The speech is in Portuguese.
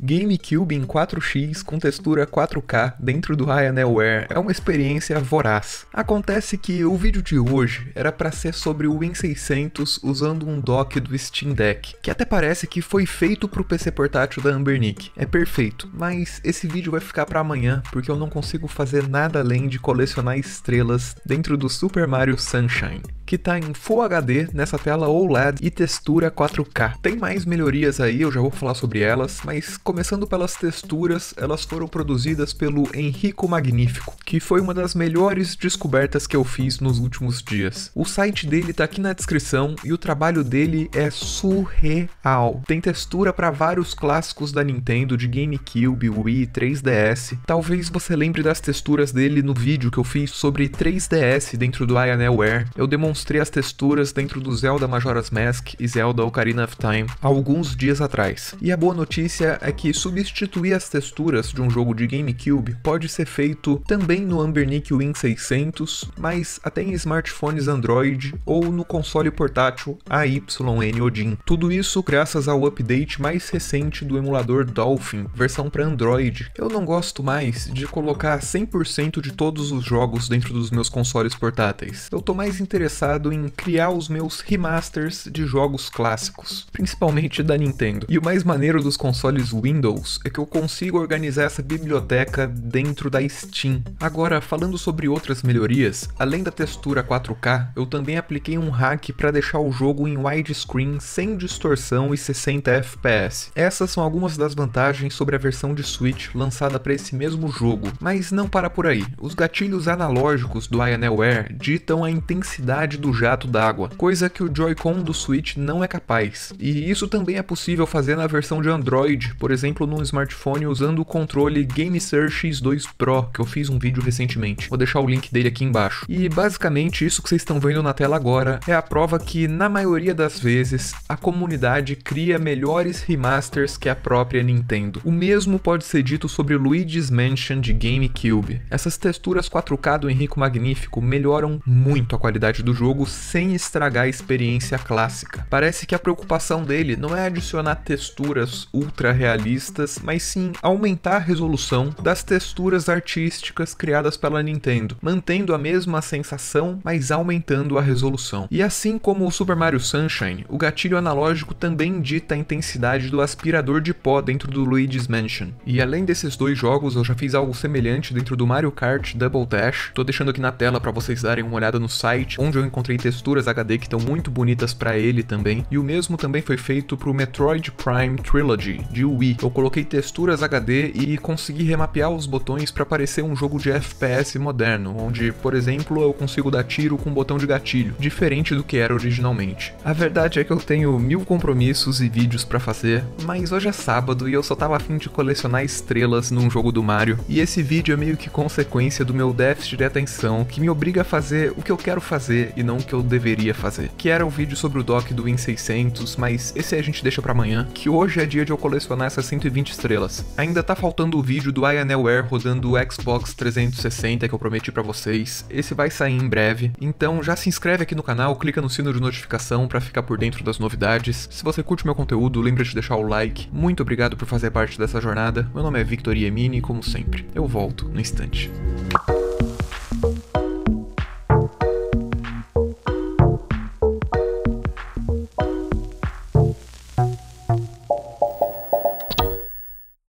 GameCube em 4x com textura 4K dentro do Alienware é uma experiência voraz. Acontece que o vídeo de hoje era para ser sobre o Win600 usando um dock do Steam Deck, que até parece que foi feito para o PC portátil da Ambernic. É perfeito, mas esse vídeo vai ficar para amanhã porque eu não consigo fazer nada além de colecionar estrelas dentro do Super Mario Sunshine que está em Full HD nessa tela OLED e textura 4K. Tem mais melhorias aí, eu já vou falar sobre elas, mas começando pelas texturas, elas foram produzidas pelo Enrico Magnífico, que foi uma das melhores descobertas que eu fiz nos últimos dias. O site dele tá aqui na descrição e o trabalho dele é surreal. Tem textura para vários clássicos da Nintendo, de GameCube, Wii, 3DS. Talvez você lembre das texturas dele no vídeo que eu fiz sobre 3DS dentro do Alienware. Eu demonstrei as texturas dentro do Zelda Majora's Mask e Zelda Ocarina of Time alguns dias atrás. E a boa notícia é que substituir as texturas de um jogo de GameCube pode ser feito também no Ambernic Win 600, mas até em smartphones Android ou no console portátil AYN Odin. Tudo isso graças ao update mais recente do emulador Dolphin, versão para Android. Eu não gosto mais de colocar 100% de todos os jogos dentro dos meus consoles portáteis. Eu tô mais interessado em criar os meus remasters de jogos clássicos, principalmente da Nintendo. E o mais maneiro dos consoles Windows é que eu consigo organizar essa biblioteca dentro da Steam. Agora, falando sobre outras melhorias, além da textura 4K, eu também apliquei um hack para deixar o jogo em widescreen sem distorção e 60 FPS. Essas são algumas das vantagens sobre a versão de Switch lançada para esse mesmo jogo, mas não para por aí. Os gatilhos analógicos do Alienware ditam a intensidade do jato d'água, coisa que o Joy-Con do Switch não é capaz. E isso também é possível fazer na versão de Android, por exemplo, num smartphone usando o controle GameSir X2 Pro, que eu fiz um vídeo recentemente. Vou deixar o link dele aqui embaixo. E basicamente isso que vocês estão vendo na tela agora é a prova que na maioria das vezes a comunidade cria melhores remasters que a própria Nintendo. O mesmo pode ser dito sobre Luigi's Mansion de GameCube. Essas texturas 4K do Henrico Magnífico melhoram muito a qualidade do jogo sem estragar a experiência clássica. Parece que a preocupação dele não é adicionar texturas ultra realistas, mas sim aumentar a resolução das texturas artísticas criadas pela Nintendo, mantendo a mesma sensação, mas aumentando a resolução. E assim como o Super Mario Sunshine, o gatilho analógico também dita a intensidade do aspirador de pó dentro do Luigi's Mansion. E além desses dois jogos, eu já fiz algo semelhante dentro do Mario Kart Double Dash. Tô deixando aqui na tela para vocês darem uma olhada no site, onde eu eu encontrei texturas HD que estão muito bonitas para ele também. E o mesmo também foi feito para o Metroid Prime Trilogy de Wii. Eu coloquei texturas HD e consegui remapear os botões para parecer um jogo de FPS moderno, onde, por exemplo, eu consigo dar tiro com um botão de gatilho, diferente do que era originalmente. A verdade é que eu tenho mil compromissos e vídeos para fazer, mas hoje é sábado e eu só tava afim de colecionar estrelas num jogo do Mario. E esse vídeo é meio que consequência do meu déficit de atenção que me obriga a fazer o que eu quero fazer e não o que eu deveria fazer. Que era o vídeo sobre o dock do Win 600, mas esse a gente deixa para amanhã, que hoje é dia de eu colecionar essas 120 estrelas. Ainda tá faltando o vídeo do Alienware rodando o Xbox 360 que eu prometi para vocês. Esse vai sair em breve. Então já se inscreve aqui no canal, clica no sino de notificação para ficar por dentro das novidades. Se você curte meu conteúdo, lembra de deixar o like. Muito obrigado por fazer parte dessa jornada. Meu nome é Victor Iemini, como sempre. Eu volto no instante.